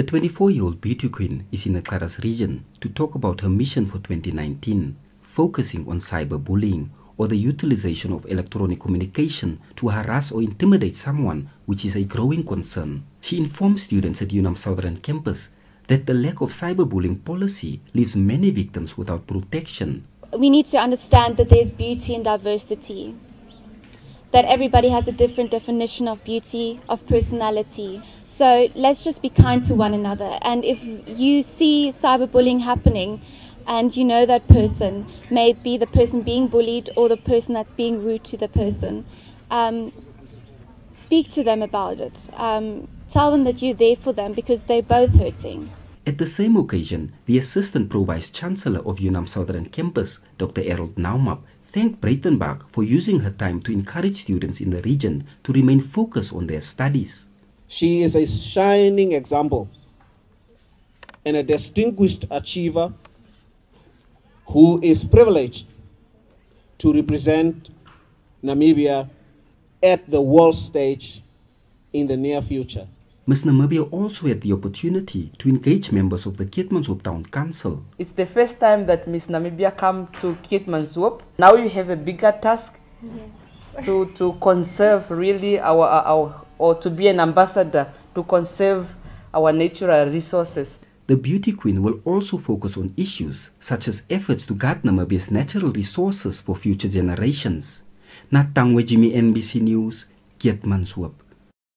The 24-year-old beauty queen is in the Karas region to talk about her mission for 2019, focusing on cyberbullying or the utilization of electronic communication to harass or intimidate someone, which is a growing concern. She informs students at UNAM Southern Campus that the lack of cyberbullying policy leaves many victims without protection. We need to understand that there's beauty in diversity, that everybody has a different definition of beauty, of personality. So let's just be kind to one another. And if you see cyberbullying happening, and you know that person, may it be the person being bullied or the person that's being rude to the person, um, speak to them about it. Um, tell them that you're there for them because they're both hurting. At the same occasion, the Assistant Pro Vice Chancellor of UNAM Southern Campus, Dr. Errol Naumap, thanked Breitenbach for using her time to encourage students in the region to remain focused on their studies. She is a shining example and a distinguished achiever who is privileged to represent Namibia at the world stage in the near future. Ms. Namibia also had the opportunity to engage members of the Keetmanshoop Town Council. It's the first time that Miss Namibia come to Keetmanshoop. Now you have a bigger task yes. to, to conserve really our, our, or to be an ambassador to conserve our natural resources. The beauty queen will also focus on issues such as efforts to guard Namibia's natural resources for future generations. Natangwe Jimmy NBC News, Keetmanshoop.